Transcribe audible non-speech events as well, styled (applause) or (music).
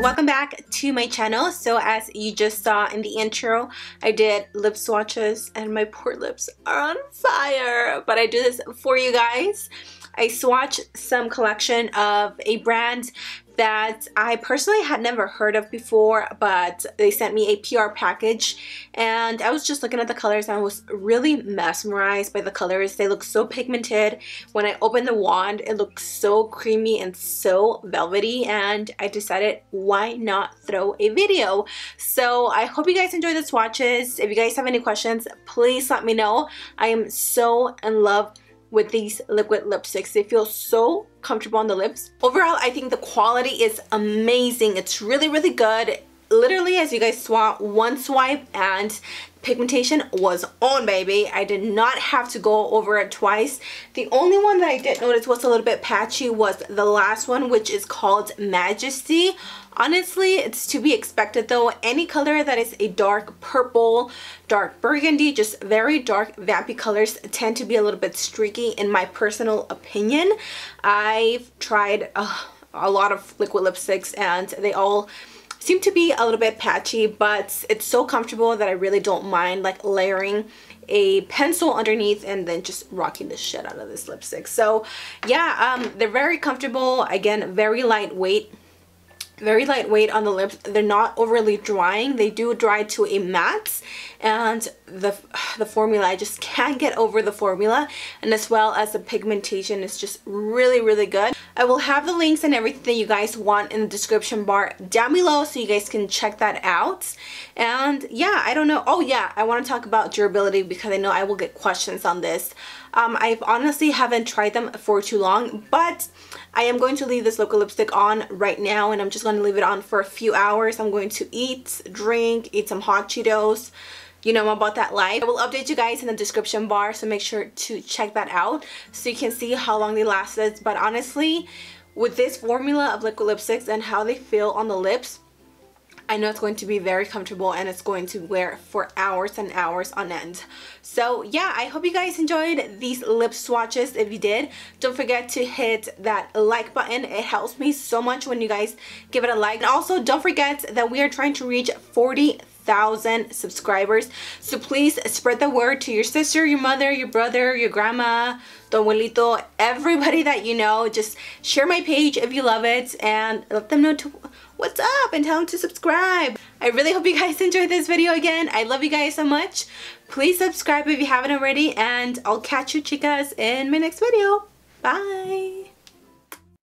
welcome back to my channel. So as you just saw in the intro I did lip swatches and my poor lips are on fire. But I do this for you guys I swatched some collection of a brand that I personally had never heard of before but they sent me a PR package and I was just looking at the colors and I was really mesmerized by the colors. They look so pigmented. When I opened the wand it looks so creamy and so velvety and I decided why not throw a video. So I hope you guys enjoy the swatches. If you guys have any questions please let me know. I am so in love with these liquid lipsticks. They feel so comfortable on the lips. Overall, I think the quality is amazing. It's really, really good. Literally, as you guys saw, one swipe and pigmentation was on baby. I did not have to go over it twice. The only one that I did notice was a little bit patchy was the last one which is called Majesty. Honestly it's to be expected though. Any color that is a dark purple dark burgundy just very dark vampy colors tend to be a little bit streaky in my personal opinion. I've tried uh, a lot of liquid lipsticks and they all seem to be a little bit patchy but it's so comfortable that I really don't mind like layering a pencil underneath and then just rocking the shit out of this lipstick. So yeah um they're very comfortable. Again very lightweight very lightweight on the lips. They're not overly drying. They do dry to a matte and the the formula I just (laughs) can't get over the formula. And as well as the pigmentation is just really really good. I will have the links and everything you guys want in the description bar down below so you guys can check that out. And yeah I don't know. Oh yeah I want to talk about durability because I know I will get questions on this um, I honestly haven't tried them for too long but I am going to leave this local lipstick on right now and I'm just going to leave it on for a few hours. I'm going to eat drink eat some hot Cheetos. You know about that life. I will update you guys in the description bar so make sure to check that out so you can see how long they lasted but honestly with this formula of liquid lipsticks and how they feel on the lips I know it's going to be very comfortable and it's going to wear for hours and hours on end. So yeah, I hope you guys enjoyed these lip swatches. If you did, don't forget to hit that like button. It helps me so much when you guys give it a like. And also don't forget that we are trying to reach 40 thousand subscribers. So please spread the word to your sister your mother your brother your grandma the abuelito everybody that you know. Just share my page if you love it and let them know to what's up and tell them to subscribe. I really hope you guys (laughs) enjoyed this video again. I love you guys so much. Please subscribe if you haven't already and i'll catch you chicas in my next video. Bye